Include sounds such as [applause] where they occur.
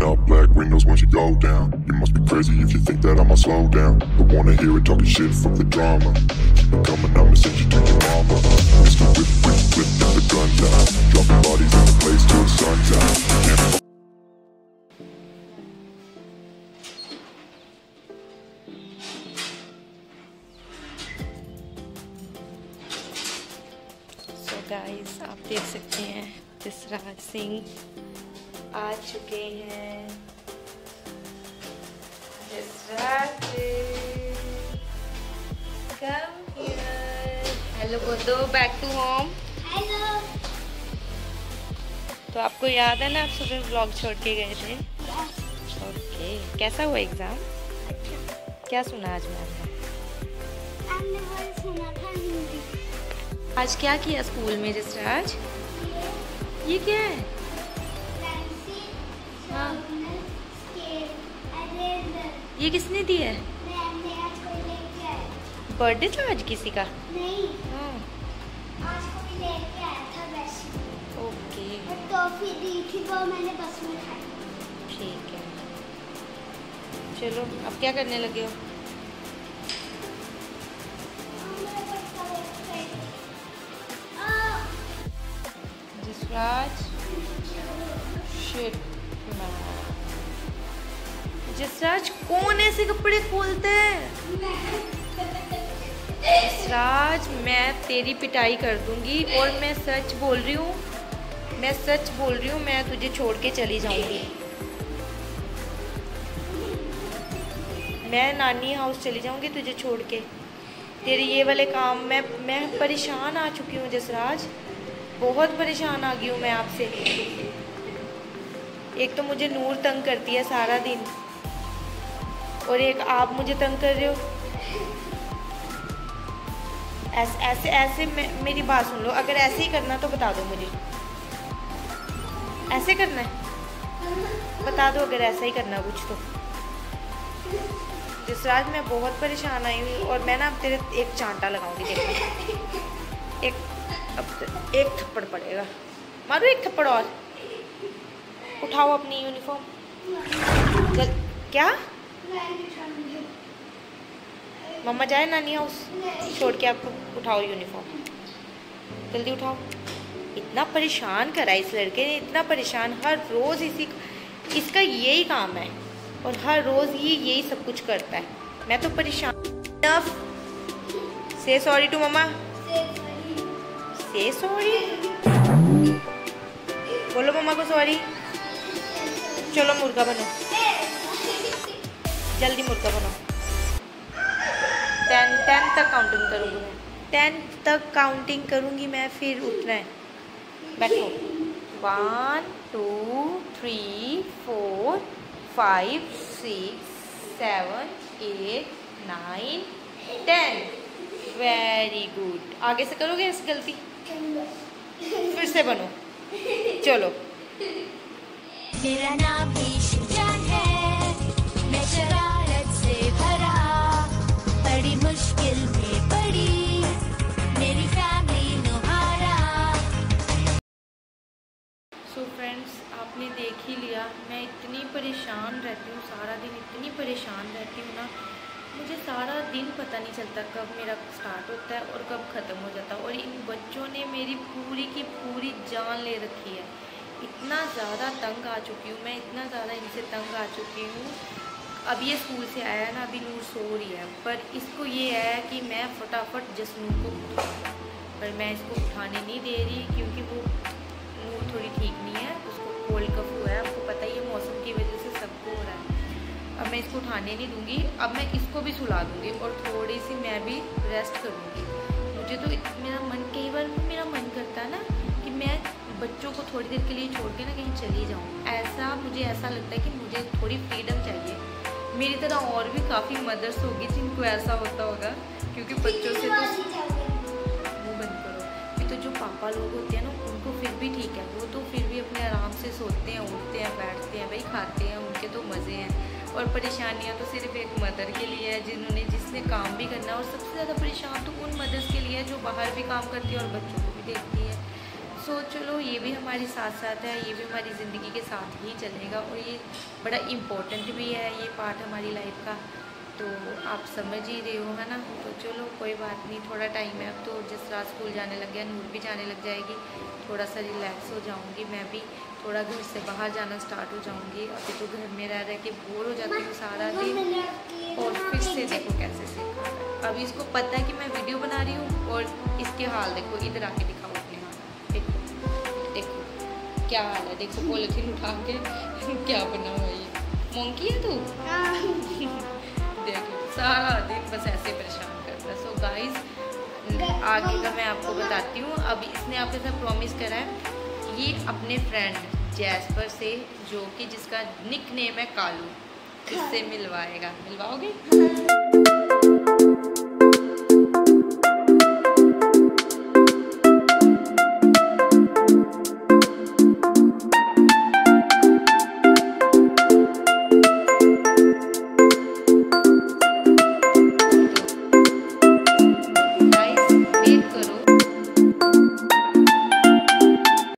Rolling up black windows once you go down. You must be crazy if you think that I'ma slow down. But wanna hear it talking shit for the drama. Keep it coming, I'ma send you to your mama. Mr. Whip, whip, whip, and the guns out. Dropping bodies in the place till the sun's out. Can't so guys आप देख सकते हैं जसराज सिंह आ चुके हैं। Hello बोल back to home hello तो आपको याद है ना आप सुबह ब्लॉग छोड़ के गए थे? ओके कैसा हुआ एग्ज़ाम क्या सुना आज मैम ने? सुना था आज क्या किया स्कूल में जसराज ये क्या है? ये किसने दी है? बर्थडे था आज किसी का? नहीं हाँ। ओके। टॉफी दी थी वो मैंने बस में खाई ठीक है। चलो, अब क्या करने लगे हो? जसराज। जसराज कौन ऐसे कपड़े खोलते हैं? जसराज मैं तेरी पिटाई कर दूँगी और मैं सच बोल रही हूँ, मैं सच बोल रही हूँ, मैं तुझे छोड़ के चली जाऊँगी। मैं नानी हाउस चली जाऊँगी तुझे छोड़ के। तेरे ये वाले काम, मैं मैं परेशान आ चुकी हूँ जसराज। बहुत परेशान आ गई हूँ मैं आपसे। एक तो मुझे नूर तंग करती है सारा दिन। और एक आप मुझे तंग कर रहे हो? ऐसे ऐसे ऐसे मैं, मेरी बात सुन लो। अगर ऐसे ही करना तो बता दो मुझे। ऐसे करना है? बता दो अगर ऐसा ही करना कुछ तो। जसराज मैं बहुत परेशान आई हुई और मैं ना अब तेरे एक चांटा लगाऊँगी एक, अब एक थप्पड़ पड़ेगा। मारो एक थप्पड़ और। उठाओ अपनी यूनिफॉर्म। क्या? मम्मा जाए नानी हाउस? छोड़ के आपको उठाओ यूनिफॉर्म जल्दी उठाओ। इतना परेशान करा इस लड़के ने, इतना परेशान। हर रोज़ इसी इसका यही काम है और हर रोज़ ये, यही सब कुछ करता है। मैं तो परेशान। से सॉरी टू मम्मा से सॉरी बोलो मम्मा को सॉरी चलो मुर्गा बनो। जल्दी मुर्गा बनाओ। टेन टेन तक काउंटिंग करूँगी मैं। टेन तक काउंटिंग करूँगी मैं, फिर उठना है। बैठो। One two three four five six seven eight nine ten very good आगे से करोगे ऐसी गलती? फिर से बनो। चलो। मेरा नाम फ्रेंड्स आपने देख ही लिया। मैं इतनी परेशान रहती हूँ, सारा दिन इतनी परेशान रहती हूँ ना। मुझे सारा दिन पता नहीं चलता कब मेरा स्टार्ट होता है और कब ख़त्म हो जाता है। और इन बच्चों ने मेरी पूरी की पूरी जान ले रखी है। इतना ज़्यादा तंग आ चुकी हूँ मैं, इतना ज़्यादा इनसे तंग आ चुकी हूँ। अब ये स्कूल से आया है ना, अभी नूर सो रही है। पर इसको ये है कि मैं फटाफट जसनूर को पर मैं इसको उठाने नहीं दे रही क्योंकि वो थोड़ी ठीक नहीं है, उसको कोल्ड कफ हुआ है। आपको पता ही है, मौसम की वजह से सबको हो रहा है। अब मैं इसको उठाने नहीं दूँगी। अब मैं इसको भी सुला दूँगी और थोड़ी सी मैं भी रेस्ट करूँगी। मुझे तो मेरा मन, कई बार मेरा मन करता है ना कि मैं बच्चों को थोड़ी देर के लिए छोड़ के ना कहीं चली जाऊँ। ऐसा, मुझे ऐसा लगता है कि मुझे थोड़ी फ्रीडम चाहिए। मेरी तरह और भी काफ़ी मदर्स होगी जिनको ऐसा होता होगा, क्योंकि बच्चों से तो मुँह बंद करो। ये तो जो पापा लोग होते हैं खाते हैं, उनके तो मज़े हैं। और परेशानियाँ तो सिर्फ़ एक मदर के लिए है, जिन्होंने, जिसने काम भी करना और सबसे ज़्यादा परेशान तो उन मदर्स के लिए है, जो बाहर भी काम करती है और बच्चों को भी देखती है। सो चलो, ये भी हमारे साथ साथ है, ये भी हमारी ज़िंदगी के साथ ही चलेगा। और ये बड़ा इम्पोर्टेंट भी है, ये पार्ट हमारी लाइफ का। तो आप समझ ही रहे हो है ना? तो चलो कोई बात नहीं थोड़ा टाइम है अब तो जिस तरह स्कूल जाने लग गया नूर भी जाने लग जाएगी। थोड़ा सा रिलैक्स हो जाऊँगी मैं भी थोड़ा घर से बाहर जाना स्टार्ट हो जाऊँगी। अभी तो घर में रह रह के बोर हो जाती हूँ सारा दिन। और फिर से देखो कैसे सीखा अभी इसको पता है कि मैं वीडियो बना रही हूँ और इसके हाल देखो इधर आके दिखाओ अपने हाल। देखो देखो क्या हाल है? देखो पॉलिथीन उठा के [laughs] क्या बना हुआ ये? मोंकी है तू? देखो सारा दिन बस ऐसे परेशान करता है। सो गाइज़ आगे का मैं आपको बताती हूँ। अब इसने आपके साथ प्रॉमिस करा है ये अपने फ्रेंड जैसपर से जो कि जिसका निक नेम है कालू इससे मिलवाएगा। मिलवाओगे?